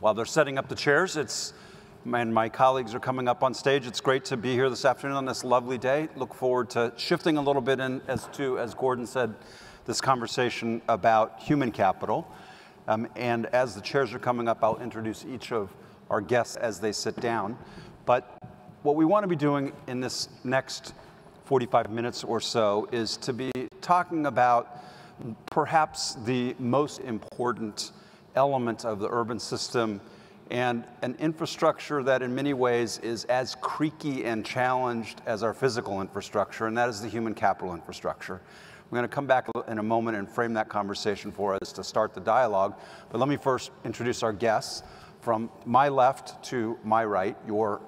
While they're setting up the chairs, it's and my colleagues are coming up on stage. It's great to be here this afternoon on this lovely day. Look forward to shifting a little bit in as to, as Gordon said, this conversation about human capital. Um, and as the chairs are coming up, I'll introduce each of our guests as they sit down. But what we want to be doing in this next 45 minutes or so is to be talking about perhaps the most important element of the urban system and an infrastructure that in many ways is as creaky and challenged as our physical infrastructure, and that is the human capital infrastructure. We're going to come back in a moment and frame that conversation for us to start the dialogue. But let me first introduce our guests. From my left to my right, your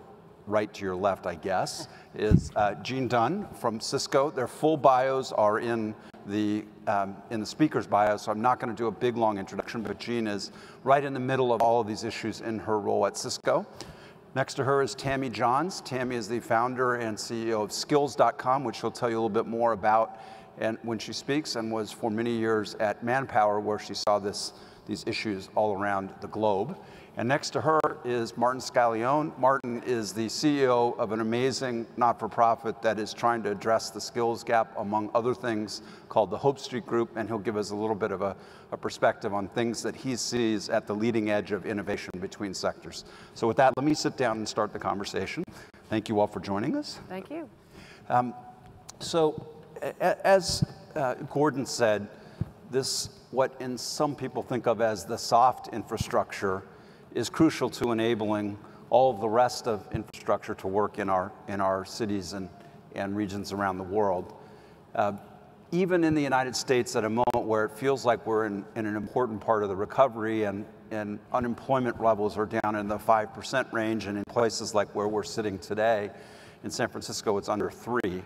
right to your left, I guess, is uh, Jeanne Dunn from Cisco. Their full bios are in the, um, in the speaker's bio, so I'm not going to do a big long introduction, but Jeanne is right in the middle of all of these issues in her role at Cisco. Next to her is Tammy Johns. Tammy is the founder and CEO of Skills.com, which she'll tell you a little bit more about and when she speaks, and was for many years at Manpower, where she saw this, these issues all around the globe. And next to her is Martin Scaglione. Martin is the CEO of an amazing not-for-profit that is trying to address the skills gap, among other things, called the Hope Street Group, and he'll give us a little bit of a, a perspective on things that he sees at the leading edge of innovation between sectors. So with that, let me sit down and start the conversation. Thank you all for joining us. Thank you. Um, so, as uh, Gordon said, this, what in some people think of as the soft infrastructure, is crucial to enabling all of the rest of infrastructure to work in our, in our cities and, and regions around the world. Uh, even in the United States, at a moment where it feels like we're in, in an important part of the recovery and, and unemployment levels are down in the 5% range, and in places like where we're sitting today, in San Francisco, it's under three.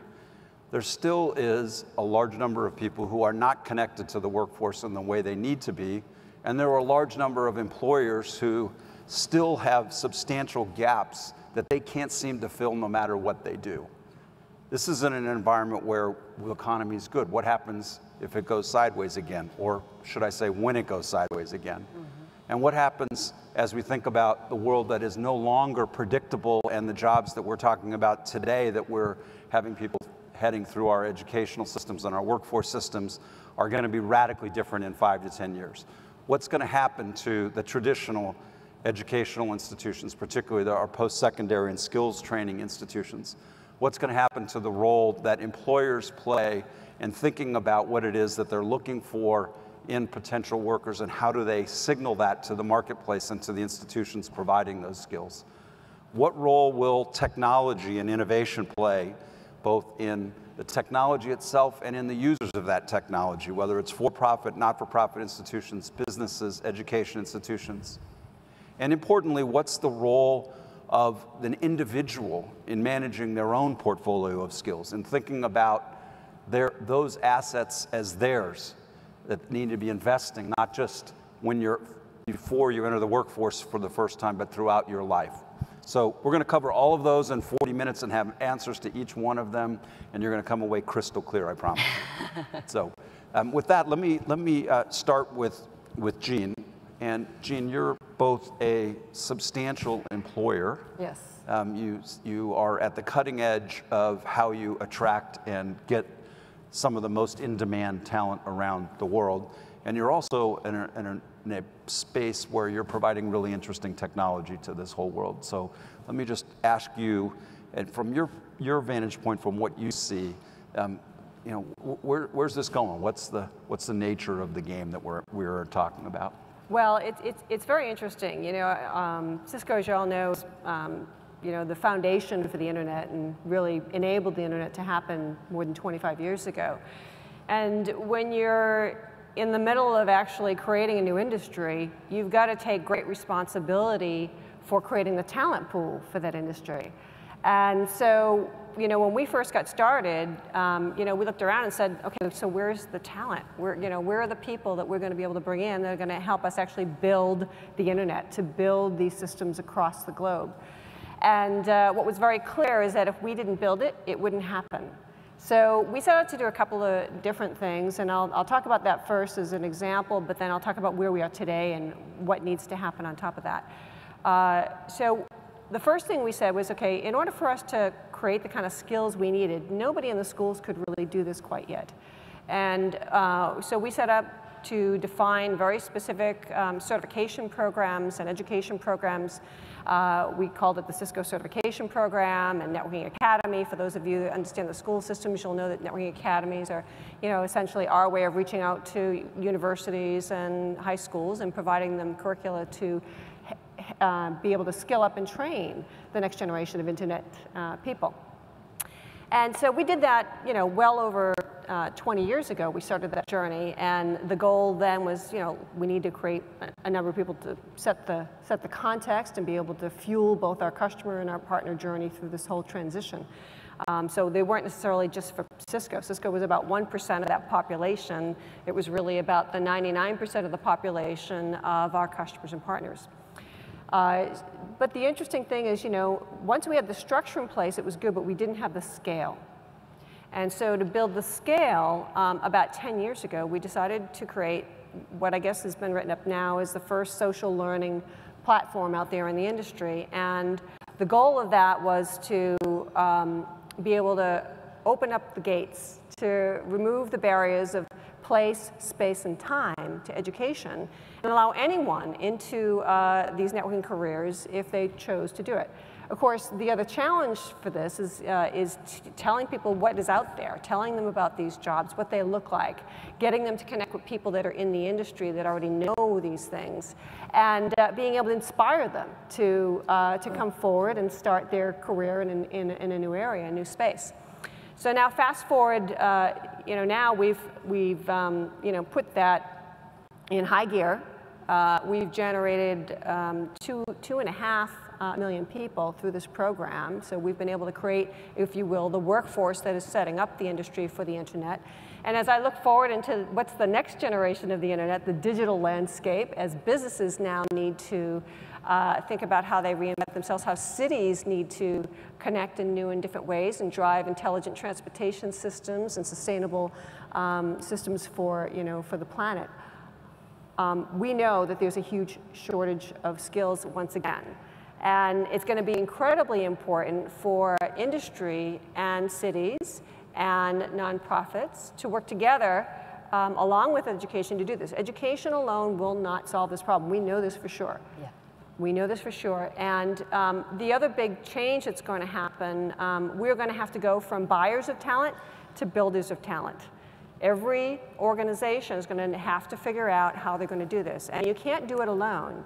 There still is a large number of people who are not connected to the workforce in the way they need to be, and there are a large number of employers who still have substantial gaps that they can't seem to fill no matter what they do. This is in an environment where the economy is good. What happens if it goes sideways again? Or should I say, when it goes sideways again? Mm-hmm. And what happens as we think about the world that is no longer predictable and the jobs that we're talking about today that we're having people heading through our educational systems and our workforce systems are going to be radically different in five to 10 years? What's going to happen to the traditional educational institutions, particularly our post-secondary and skills training institutions? What's going to happen to the role that employers play in thinking about what it is that they're looking for in potential workers and how do they signal that to the marketplace and to the institutions providing those skills? What role will technology and innovation play both in the technology itself and in the users of that technology, whether it's for-profit, not-for-profit institutions, businesses, education institutions. And importantly, what's the role of an individual in managing their own portfolio of skills and thinking about their, those assets as theirs that need to be investing, not just when you're before you enter the workforce for the first time, but throughout your life. So we're going to cover all of those in 40 minutes and have answers to each one of them, and you're going to come away crystal clear, I promise. so um, with that, let me, let me uh, start with, with Jeanne. And Jeanne, you're both a substantial employer. Yes. Um, you, you are at the cutting edge of how you attract and get some of the most in-demand talent around the world. And you're also in a, in a in a space where you're providing really interesting technology to this whole world. So let me just ask you, and from your, your vantage point, from what you see, um, you know, where, where's this going? What's the, what's the nature of the game that we're, we're talking about? Well, it's, it's, it's very interesting. You know, um, Cisco, as you all know, um, you know, the foundation for the internet and really enabled the internet to happen more than 25 years ago. And when you're in the middle of actually creating a new industry, you've got to take great responsibility for creating the talent pool for that industry. And so, you know, when we first got started, um, you know, we looked around and said, okay, so where's the talent? Where, you know, where are the people that we're going to be able to bring in that are going to help us actually build the internet, to build these systems across the globe? And uh, what was very clear is that if we didn't build it, it wouldn't happen. So we set out to do a couple of different things, and I'll, I'll talk about that first as an example, but then I'll talk about where we are today and what needs to happen on top of that. Uh, so the first thing we said was, okay, in order for us to create the kind of skills we needed, nobody in the schools could really do this quite yet. And uh, so we set up to define very specific um, certification programs and education programs. Uh, we called it the Cisco Certification Program and Networking Academy. For those of you that understand the school systems, you'll know that networking academies are, you know, essentially our way of reaching out to universities and high schools and providing them curricula to uh, be able to skill up and train the next generation of internet uh, people. And so we did that, you know, well over uh, 20 years ago, we started that journey, and the goal then was, you know, we need to create a number of people to set the, set the context and be able to fuel both our customer and our partner journey through this whole transition. Um, so they weren't necessarily just for Cisco. Cisco was about 1% of that population. It was really about the 99% of the population of our customers and partners. Uh, but the interesting thing is, you know, once we had the structure in place, it was good, but we didn't have the scale. And so to build the scale, um, about 10 years ago, we decided to create what I guess has been written up now as the first social learning platform out there in the industry. And the goal of that was to um, be able to open up the gates, to remove the barriers of place, space, and time to education, and allow anyone into uh, these networking careers if they chose to do it. Of course, the other challenge for this is, uh, is telling people what is out there, telling them about these jobs, what they look like, getting them to connect with people that are in the industry that already know these things, and uh, being able to inspire them to, uh, to come forward and start their career in, in, in a new area, a new space. So now fast forward, uh, you know, now we've, we've um, you know, put that in high gear. Uh, we've generated um, two, two and a half uh, million people through this program. So we've been able to create, if you will, the workforce that is setting up the industry for the internet. And as I look forward into what's the next generation of the internet, the digital landscape, as businesses now need to uh, think about how they reinvent themselves, how cities need to connect in new and different ways and drive intelligent transportation systems and sustainable um, systems for, you know, for the planet. Um, we know that there's a huge shortage of skills once again. And it's going to be incredibly important for industry and cities and nonprofits to work together um, along with education to do this. Education alone will not solve this problem. We know this for sure. Yeah. We know this for sure. And um, the other big change that's going to happen, um, we're going to have to go from buyers of talent to builders of talent. Every organization is going to have to figure out how they're going to do this. And you can't do it alone.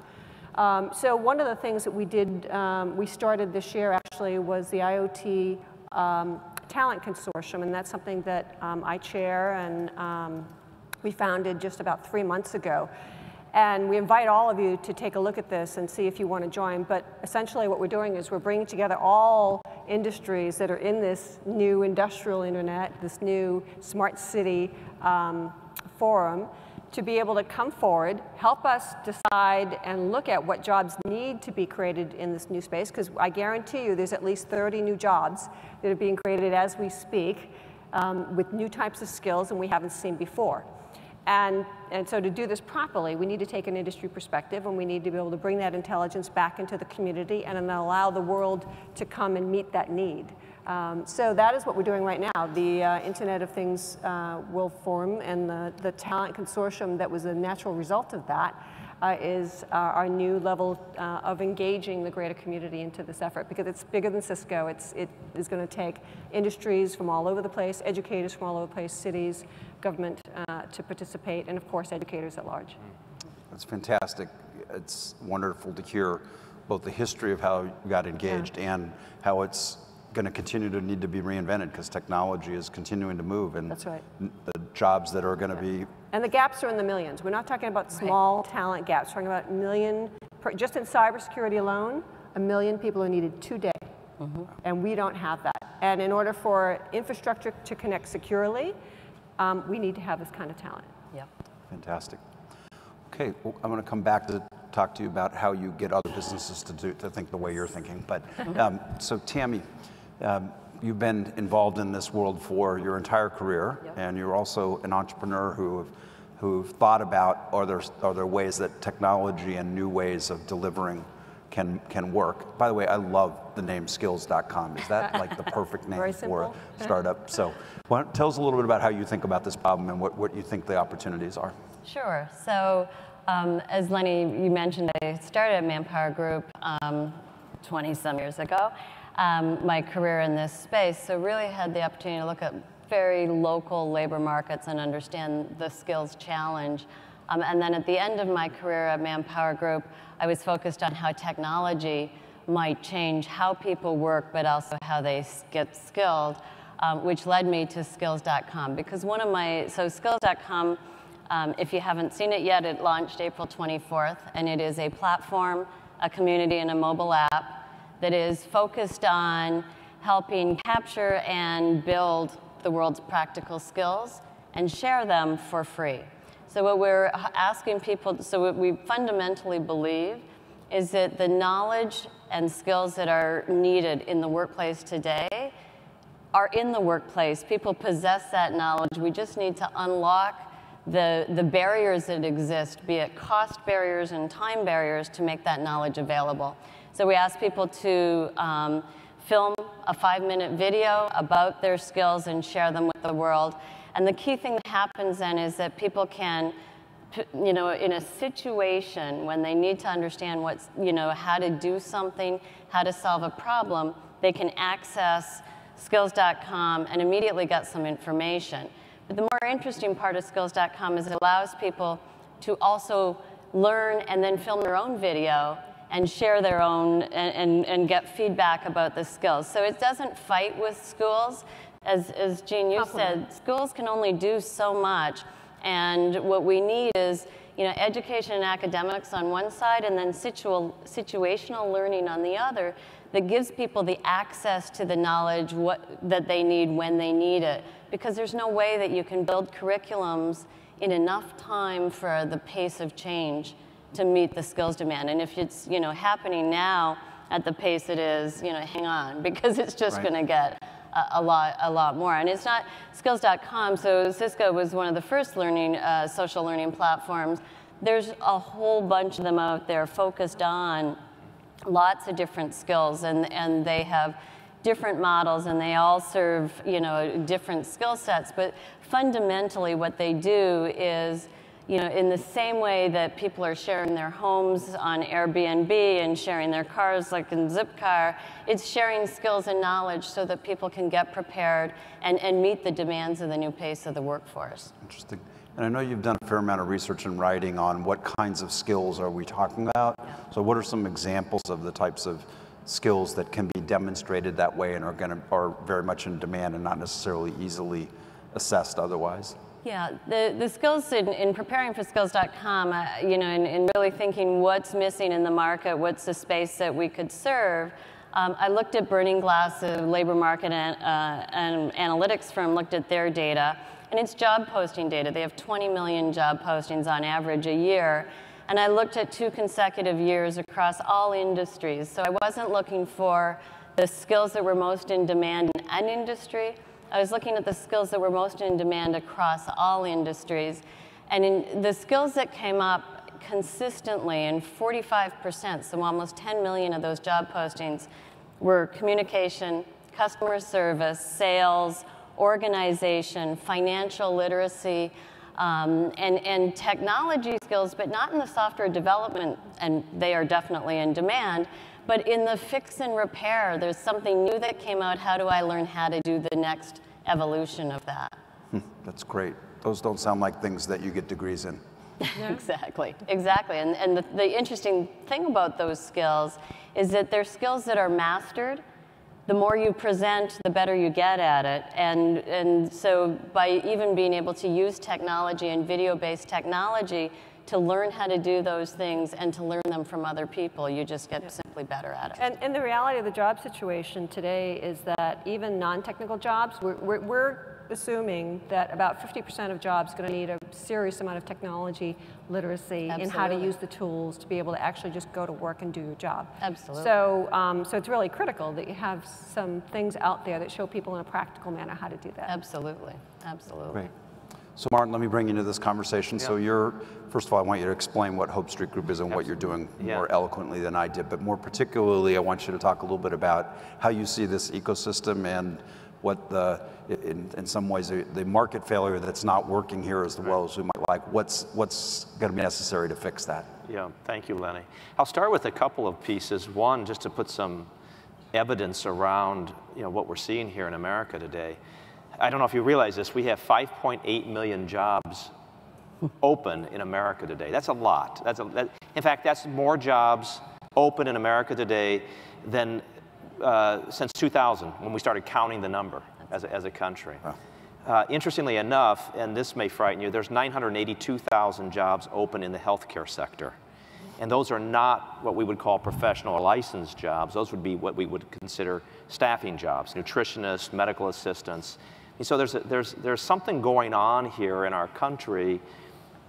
Um, so one of the things that we did, um, we started this year actually, was the IoT um, Talent Consortium, and that's something that um, I chair and um, we founded just about three months ago. And we invite all of you to take a look at this and see if you want to join. But essentially what we're doing is we're bringing together all industries that are in this new industrial internet, this new smart city um, forum, to be able to come forward, help us decide and look at what jobs need to be created in this new space, because I guarantee you there's at least 30 new jobs that are being created as we speak um, with new types of skills and we haven't seen before. And, and so to do this properly, we need to take an industry perspective and we need to be able to bring that intelligence back into the community and allow the world to come and meet that need. Um, so that is what we're doing right now. The uh, Internet of Things uh, will form and the, the talent consortium that was a natural result of that uh, is uh, our new level uh, of engaging the greater community into this effort because it's bigger than Cisco. It's, it is going to take industries from all over the place, educators from all over the place, cities, government uh, to participate, and of course educators at large. That's fantastic. It's wonderful to hear both the history of how you got engaged yeah. and how it's going to continue to need to be reinvented because technology is continuing to move and That's right. the jobs that are going to yeah. be. And the gaps are in the millions. We're not talking about small right. talent gaps. We're talking about million, per, just in cybersecurity alone, a million people are needed today. Mm -hmm. And we don't have that. And in order for infrastructure to connect securely, um, we need to have this kind of talent. Yeah. Fantastic. Okay, well, I'm going to come back to talk to you about how you get other businesses to do to think the way you're thinking. But um, so Tammy, um, you've been involved in this world for your entire career, Yep. and you're also an entrepreneur who who've thought about are there are there ways that technology and new ways of delivering can can work. By the way, I love the name Skills.com. Is that like the perfect name for a startup? So, why don't, tell us a little bit about how you think about this problem and what, what you think the opportunities are. Sure. So, um, as Lenny, you mentioned, I started Manpower Group 20 some years ago. Um, my career in this space, so really had the opportunity to look at very local labor markets and understand the skills challenge. Um, and then at the end of my career at Manpower Group, I was focused on how technology might change how people work, but also how they get skilled, um, which led me to skills.com. Because one of my, so skills.com, um, if you haven't seen it yet, it launched April 24th, and it is a platform, a community, and a mobile app that is focused on helping capture and build the world's practical skills and share them for free. So, what we're asking people, so what we fundamentally believe is that the knowledge and skills that are needed in the workplace today are in the workplace. People possess that knowledge. We just need to unlock the, the barriers that exist, be it cost barriers and time barriers, to make that knowledge available. So we ask people to um, film a five minute video about their skills and share them with the world. And the key thing that happens then is that people can you know, in a situation when they need to understand what's, you know, how to do something, how to solve a problem, they can access skills.com and immediately get some information. But the more interesting part of skills.com is it allows people to also learn and then film their own video and share their own and, and, and get feedback about the skills. So it doesn't fight with schools. As, as Jeanne, you said, schools can only do so much. And what we need is, you know, education and academics on one side and then situa- situational learning on the other that gives people the access to the knowledge what, that they need when they need it. Because there's no way that you can build curriculums in enough time for the pace of change to meet the skills demand. And if it's, you know, happening now at the pace it is, you know, hang on, because it's just Right. going to get a, a lot, a lot more. And it's not skills.com. So Cisco was one of the first learning, uh, social learning platforms. There's a whole bunch of them out there focused on lots of different skills, and and they have different models, and they all serve you know different skill sets. But fundamentally, what they do is you know, in the same way that people are sharing their homes on Airbnb and sharing their cars like in Zipcar, it's sharing skills and knowledge so that people can get prepared and, and meet the demands of the new pace of the workforce. Interesting. And I know you've done a fair amount of research and writing on what kinds of skills are we talking about. So, what are some examples of the types of skills that can be demonstrated that way and are going to are very much in demand and not necessarily easily assessed otherwise? Yeah, the, the skills in, in preparing for skills.com, uh, you know, in, in really thinking what's missing in the market, what's the space that we could serve, um, I looked at Burning Glass, a labor market and, uh, and analytics firm, looked at their data, and it's job posting data. They have 20 million job postings on average a year. And I looked at two consecutive years across all industries. So I wasn't looking for the skills that were most in demand in an industry. I was looking at the skills that were most in demand across all industries. And in the skills that came up consistently, in 45%, so almost 10 million of those job postings, were communication, customer service, sales, organization, financial literacy, um, and, and technology skills, but not in the software development, and they are definitely in demand, but in the fix and repair. There's something new that came out. How do I learn how to do the next evolution of that? Hmm, that's great. Those don't sound like things that you get degrees in. exactly, exactly. And, and the, the interesting thing about those skills is that they're skills that are mastered. The more you present, the better you get at it. And, and so, by even being able to use technology and video based technology to learn how to do those things and to learn them from other people, you just get simply better at it. And, and the reality of the job situation today is that even non-technical jobs, we're, we're, we're assuming that about 50% of jobs are going to need a serious amount of technology literacy in how to use the tools to be able to actually just go to work and do your job. Absolutely. So, um, so it's really critical that you have some things out there that show people in a practical manner how to do that. Absolutely, absolutely. Great. So Martin, let me bring you into this conversation. So you're, first of all, I want you to explain what Hope Street Group is and what you're doing Yeah. more eloquently than I did. But more particularly, I want you to talk a little bit about how you see this ecosystem and what the, in, in some ways, the the market failure that's not working here as well as we might like. What's, what's going to be necessary to fix that? Yeah, thank you, Lenny. I'll start with a couple of pieces. One, just to put some evidence around you know, what we're seeing here in America today. I don't know if you realize this, we have 5.8 million jobs open in America today. That's a lot. That's a, that, in fact, that's more jobs open in America today than uh, since 2000, when we started counting the number as a, as a country. Uh, interestingly enough, and this may frighten you, there's 982,000 jobs open in the healthcare sector. And those are not what we would call professional or licensed jobs. Those would be what we would consider staffing jobs, nutritionists, medical assistants. And so there's, a, there's, there's something going on here in our country,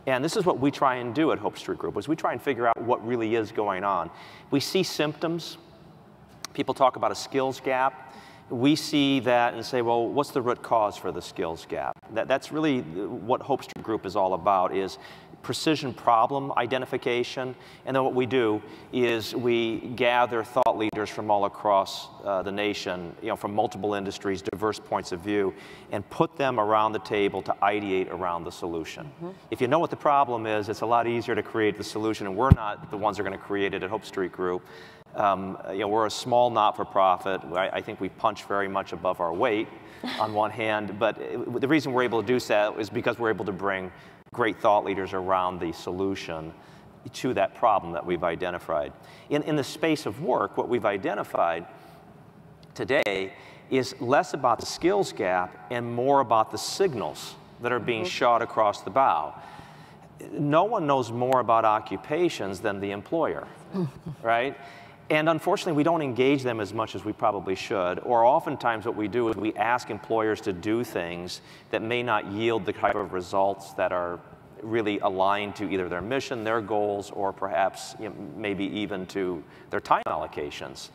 and this is what we try and do at Hope Street Group, is we try and figure out what really is going on. We see symptoms. People talk about a skills gap. We see that and say, well, what's the root cause for the skills gap? That, that's really what Hope Street Group is all about, is precision problem identification. And then what we do is we gather thought leaders from all across uh, the nation, you know, from multiple industries, diverse points of view, and put them around the table to ideate around the solution. If you know what the problem is, it's a lot easier to create the solution, and we're not the ones that are going to create it at Hope Street Group. Um, you know, we're a small not-for-profit. I, I think we punch very much above our weight on one hand, but uh, the reason we're able to do that is because we're able to bring great thought leaders around the solution to that problem that we've identified. In, in the space of work, what we've identified today is less about the skills gap and more about the signals that are being mm-hmm. shot across the bow. No one knows more about occupations than the employer, right? And unfortunately, we don't engage them as much as we probably should. Or oftentimes, what we do is we ask employers to do things that may not yield the type of results that are really aligned to either their mission, their goals, or perhaps you know, maybe even to their time allocations.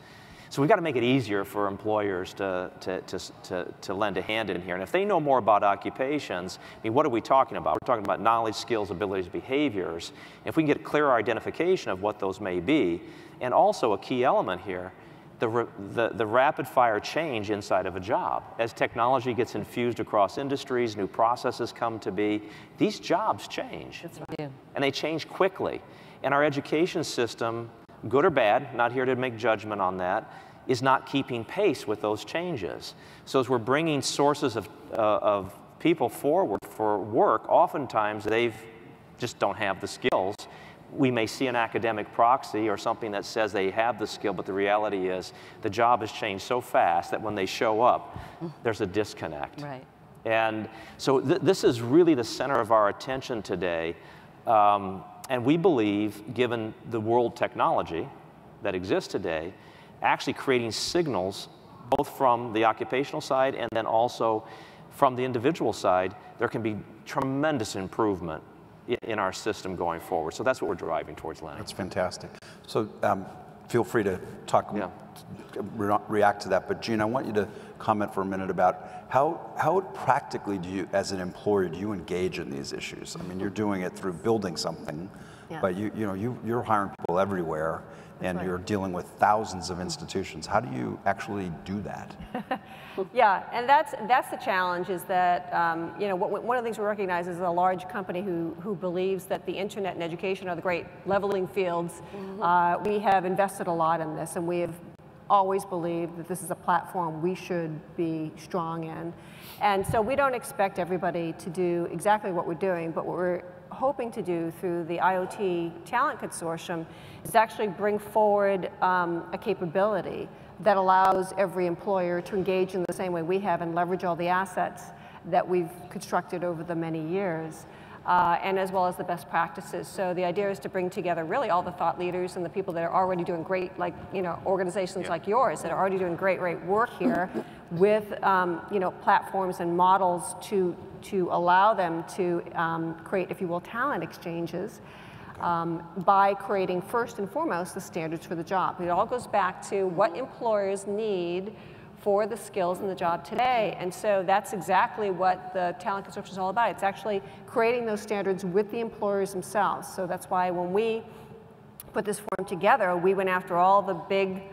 So we've got to make it easier for employers to, to, to, to, to lend a hand in here. And if they know more about occupations, I mean, what are we talking about? We're talking about knowledge, skills, abilities, behaviors. If we can get a clearer identification of what those may be, and also a key element here, the, the, the rapid fire change inside of a job. As technology gets infused across industries, new processes come to be, these jobs change. Yeah. And they change quickly. And our education system, good or bad, not here to make judgment on that, is not keeping pace with those changes. So as we're bringing sources of, uh, of people forward for work, oftentimes they just don't have the skills. We may see an academic proxy or something that says they have the skill, but the reality is the job has changed so fast that when they show up, there's a disconnect. Right. And so th- this is really the center of our attention today. Um, and we believe, given the world technology that exists today, actually creating signals both from the occupational side and then also from the individual side, there can be tremendous improvement in our system going forward. So that's what we're driving towards, Lenny. That's fantastic. So um, feel free to talk, Yeah. re- react to that. But Jeanne, I want you to comment for a minute about how, how practically do you, as an employer, do you engage in these issues? I mean, you're doing it through building something, Yeah. but you, you know, you, you're hiring people everywhere, and right. you're dealing with thousands of institutions. How do you actually do that? Yeah, and that's that's the challenge. Is that um, you know what, one of the things we recognize is a large company who who believes that the internet and education are the great leveling fields. Uh, we have invested a lot in this, and we have always believed that this is a platform we should be strong in. And so we don't expect everybody to do exactly what we're doing, but what we're hoping to do through the IoT Talent Consortium is actually bring forward um, a capability that allows every employer to engage in the same way we have and leverage all the assets that we've constructed over the many years. Uh, and as well as the best practices. So the idea is to bring together really all the thought leaders and the people that are already doing great, like you know, organizations Yeah. like yours that are already doing great, great work here, with um, you know, platforms and models to to allow them to um, create, if you will, talent exchanges. Um, by creating first and foremost the standards for the job. It all goes back to what employers need for the skills in the job today. And so that's exactly what the talent consortium is all about. It's actually creating those standards with the employers themselves. So that's why when we put this form together, we went after all the big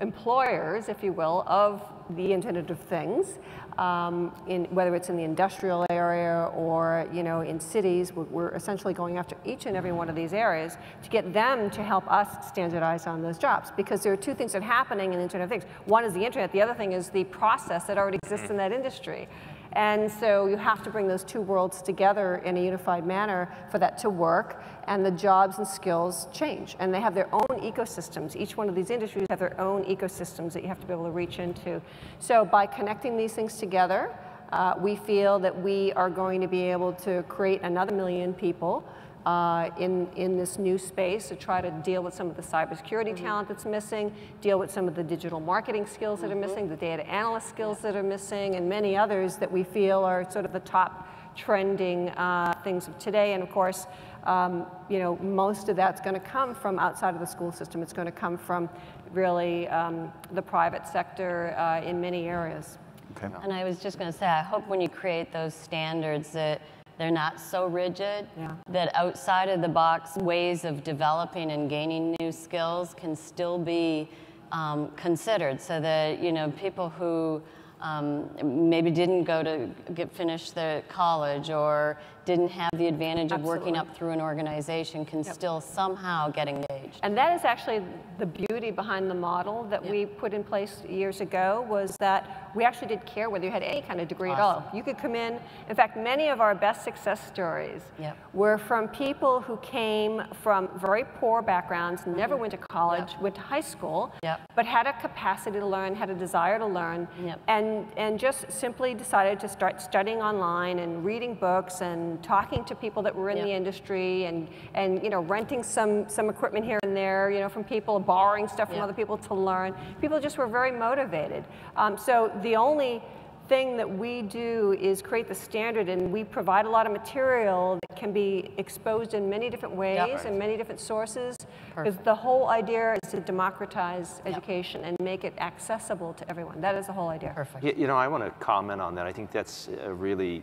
employers, if you will, of the Internet of Things, um, in, whether it's in the industrial area or you know in cities. We're, we're essentially going after each and every one of these areas to get them to help us standardize on those jobs. Because there are two things that are happening in the Internet of Things. One is the Internet. The other thing is the process that already exists in that industry. And so you have to bring those two worlds together in a unified manner for that to work, and the jobs and skills change. And they have their own ecosystems. Each one of these industries have their own ecosystems that you have to be able to reach into. So by connecting these things together, uh, we feel that we are going to be able to create another million people uh, in, in this new space to try to deal with some of the cybersecurity talent that's missing, deal with some of the digital marketing skills that are missing, the data analyst skills that are missing, and many others that we feel are sort of the top trending uh, things of today. And of course, um, you know, most of that's going to come from outside of the school system. It's going to come from really um, the private sector uh, in many areas. Okay. And I was just going to say, I hope when you create those standards that they're not so rigid, Yeah. that outside of the box ways of developing and gaining new skills can still be um, considered so that, you know, people who um, maybe didn't go to get finish their college or didn't have the advantage of working up through an organization can still somehow get engaged. And that is actually the beauty behind the model that we put in place years ago was that we actually didn't care whether you had any kind of degree at all. You could come in. In fact, many of our best success stories Yep. were from people who came from very poor backgrounds, mm-hmm. never went to college, went to high school, Yep. but had a capacity to learn, had a desire to learn, Yep. and, and just simply decided to start studying online and reading books and talking to people that were in Yep. the industry and, and you know, renting some, some equipment here and there, you know, from people, borrowing stuff from Yep. other people to learn. People just were very motivated. Um, so the only thing that we do is create the standard and we provide a lot of material that can be exposed in many different ways Yep. and many different sources. Because the whole idea is to democratize education and make it accessible to everyone. That is the whole idea. Perfect. You, you know, I want to comment on that. I think that's a really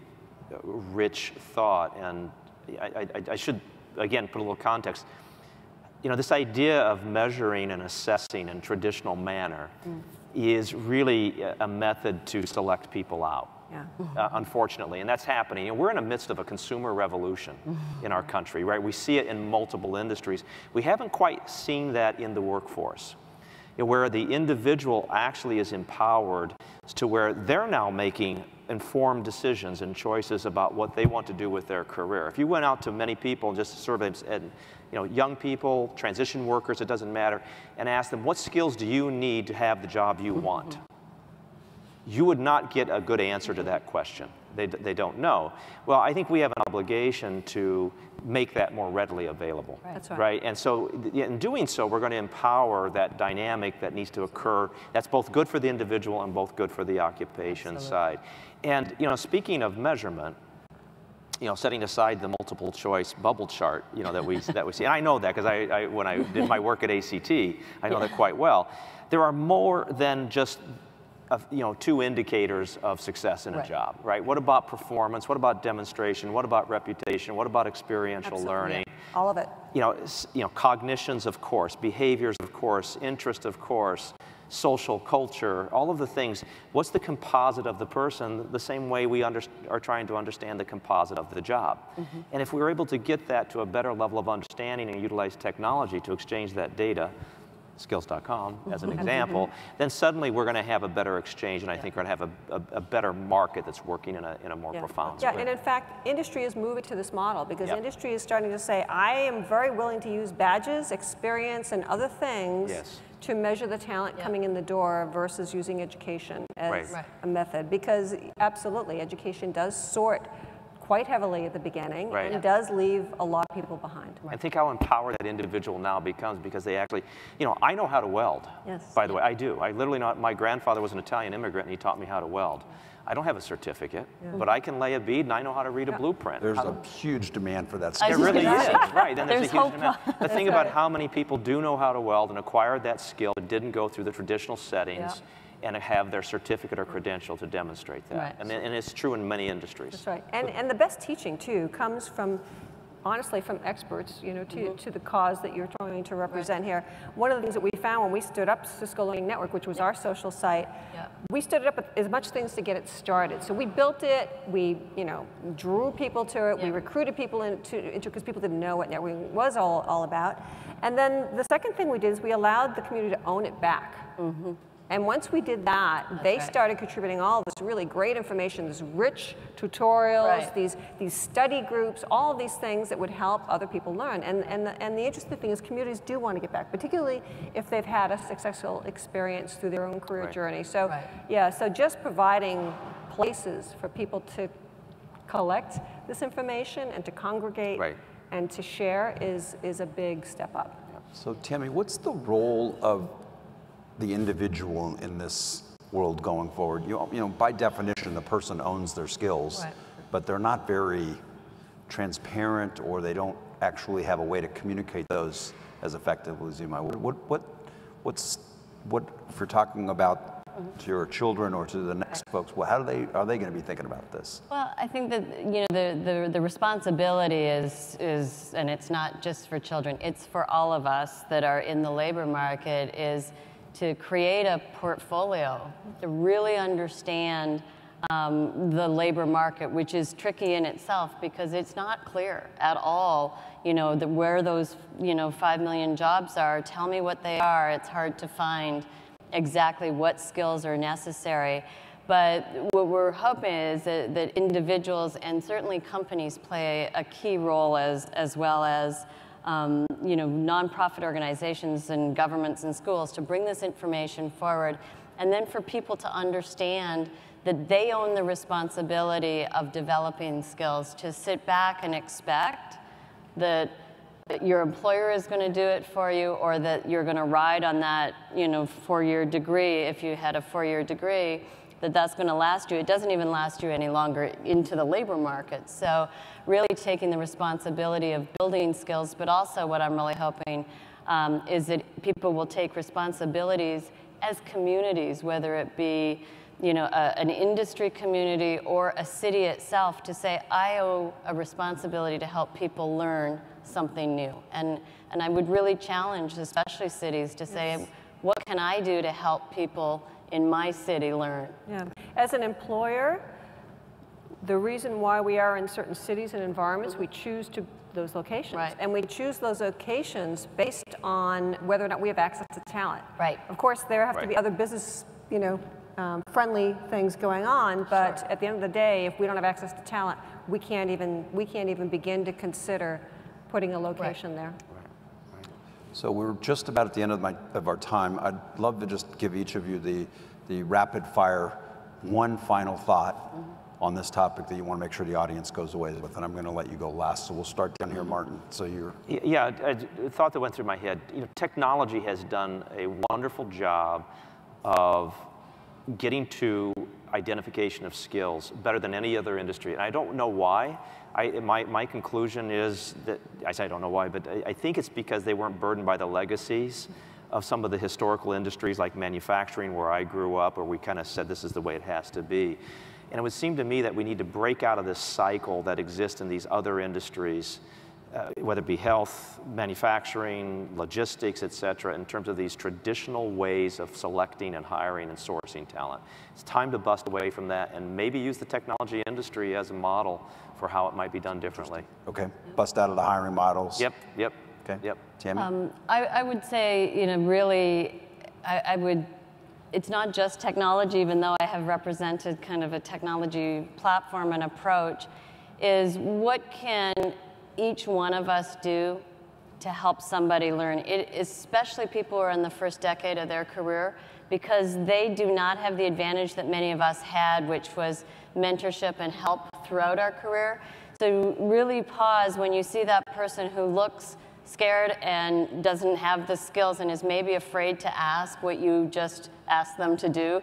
rich thought, and I, I, I should again put a little context. You know, this idea of measuring and assessing in traditional manner is really a- a method to select people out. Yeah. Uh, unfortunately, and that's happening. And we're in the midst of a consumer revolution in our country, right? We see it in multiple industries. We haven't quite seen that in the workforce, you know, where the individual actually is empowered to where they're now making informed decisions and choices about what they want to do with their career. If you went out to many people and just surveyed, and, you know, young people, transition workers, it doesn't matter, and asked them, what skills do you need to have the job you want? You would not get a good answer to that question. They, they don't know. Well, I think we have an obligation to make that more readily available. That's right. right? And so, in doing so, we're going to empower that dynamic that needs to occur. That's both good for the individual and both good for the occupation side. And you know, speaking of measurement, you know, setting aside the multiple choice bubble chart, you know, that we, that we see. And I know that because I, I, when I did my work at ACT, I know that quite well. There are more than just, you know, two indicators of success in a Right. job, right? What about performance? What about demonstration? What about reputation? What about experiential Absolutely. learning? All of it. you know, you know, cognitions, of course, behaviors, of course, interest, of course, social culture, all of the things. What's the composite of the person? The same way we under, are trying to understand the composite of the job. Mm-hmm. And if we're able to get that to a better level of understanding and utilize technology to exchange that data, skills.com as an example, then suddenly we're going to have a better exchange, and I think we're going to have a, a, a better market that's working in a, in a more profound Yeah, way. and in fact, industry is moving to this model because Yep. industry is starting to say, I am very willing to use badges, experience, and other things Yes. to measure the talent Yeah. coming in the door versus using education as Right. Right. a method. Because absolutely, education does sort quite heavily at the beginning Right. and does leave a lot of people behind. And think how empowered that individual now becomes because they actually, you know, I know how to weld. Yes. By the way, I do. I literally know. My grandfather was an Italian immigrant, and he taught me how to weld. I don't have a certificate, but I can lay a bead, and I know how to read a blueprint. There's How- a huge demand for that I skill. It really is, right? And there's, There's a huge hope. demand. The thing about how many people do know how to weld and acquired that skill, but didn't go through the traditional settings, and have their certificate or credential to demonstrate that. Right. And, and it's true in many industries. That's right. And, and the best teaching, too, comes from, honestly, from experts, you know, to, Mm-hmm. to the cause that you're trying to represent here. One of the things that we found when we stood up Cisco Learning Network, which was our social site, Yeah. we stood it up with as much things to get it started. So we built it, we, you know, drew people to it, we recruited people into it because people didn't know what networking was all, all about. And then the second thing we did is we allowed the community to own it back. And once we did that, they right. started contributing all this really great information, this rich tutorials, Right. these, these study groups, all of these things that would help other people learn. And, and, the, and the interesting thing is communities do want to get back, particularly if they've had a successful experience through their own career Right. journey. So Right. yeah, so just providing places for people to collect this information and to congregate Right. and to share is, is a big step up. So Tammy, what's the role of the individual in this world going forward? You, you know, by definition, the person owns their skills, Right. but they're not very transparent or they don't actually have a way to communicate those as effectively as you might. What, what, what's, what, if you're talking about to your children or to the next folks, well, how do they, are they going to be thinking about this? Well, I think that you know the, the, the responsibility is is, and it's not just for children. It's for all of us that are in the labor market. Is to create a portfolio to really understand um, the labor market, which is tricky in itself because it's not clear at all. You know the, where those you know five million jobs are. Tell me what they are. It's hard to find exactly what skills are necessary. But what we're hoping is that, that individuals and certainly companies play a key role as, as well as um, you know, nonprofit organizations and governments and schools to bring this information forward. And then for people to understand that they own the responsibility of developing skills, to sit back and expect that your employer is going to do it for you or that you're going to ride on that you know four-year degree if you had a four-year degree that that's going to last you. It doesn't even last you any longer into the labor market. So really taking the responsibility of building skills but also what i'm really hoping um, is that people will take responsibilities as communities whether it be you know, a, an industry community or a city itself to say, I owe a responsibility to help people learn something new. And, and I would really challenge, especially cities, to say, what can I do to help people in my city learn? Yeah. As an employer, the reason why we are in certain cities and environments, we choose to those locations. Right. And we choose those locations based on whether or not we have access to talent. Right. Of course, there have to be other business, you know, um, friendly things going on, but at the end of the day, if we don't have access to talent, we can't even we can't even begin to consider putting a location there. So we're just about at the end of, my, of our time. I'd love to just give each of you the, the rapid fire, one final thought on this topic that you want to make sure the audience goes away with. And I'm going to let you go last. So we'll start down here, Martin. So you're, Yeah, a thought that went through my head. You know, technology has done a wonderful job of getting to identification of skills better than any other industry, and I don't know why. I, my, my conclusion is that I say I don't know why, but I, I think it's because they weren't burdened by the legacies of some of the historical industries like manufacturing, where I grew up, where we kind of said this is the way it has to be. And it would seem to me that we need to break out of this cycle that exists in these other industries uh, whether it be health, manufacturing, logistics, et cetera, in terms of these traditional ways of selecting and hiring and sourcing talent. It's time to bust away from that and maybe use the technology industry as a model for how it might be done differently. okay, bust out of the hiring models. Yep, yep, Okay. yep. Tammy? Um, I, I would say, you know, really, I, I would, it's not just technology, even though I have represented kind of a technology platform and approach, is what can each one of us do to help somebody learn, it, especially people who are in the first decade of their career, because they do not have the advantage that many of us had, which was mentorship and help throughout our career. So really pause when you see that person who looks scared and doesn't have the skills and is maybe afraid to ask what you just asked them to do.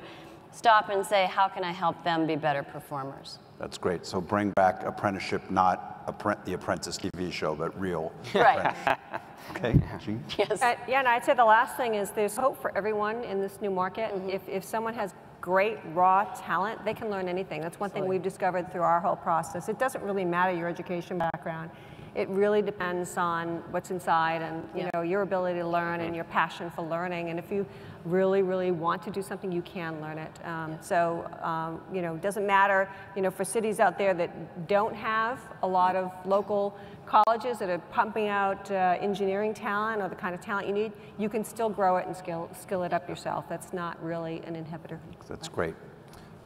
Stop and say, how can I help them be better performers? That's great. So bring back apprenticeship, not appren- the Apprentice TV show, but real. Right. Okay, Jeanne? yes. Uh, yeah, and I'd say the last thing is there's hope for everyone in this new market. Mm-hmm. If, if someone has great raw talent, they can learn anything. That's one thing we've discovered through our whole process. It doesn't really matter your education background. It really depends on what's inside and you Yeah. know your ability to learn and your passion for learning. And if you really, really want to do something, you can learn it. Um, so um, you know, it doesn't matter. You know, for cities out there that don't have a lot of local colleges that are pumping out uh, engineering talent or the kind of talent you need, you can still grow it and skill, skill it up yourself. That's not really an inhibitor. That's great.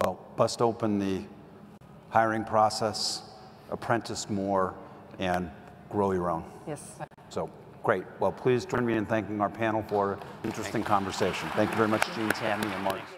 Well, bust open the hiring process, apprentice more, and grow your own. Yes. Great. Well, please join me in thanking our panel for an interesting conversation. Thank you very much, Jeanne, Tammy, and Mark.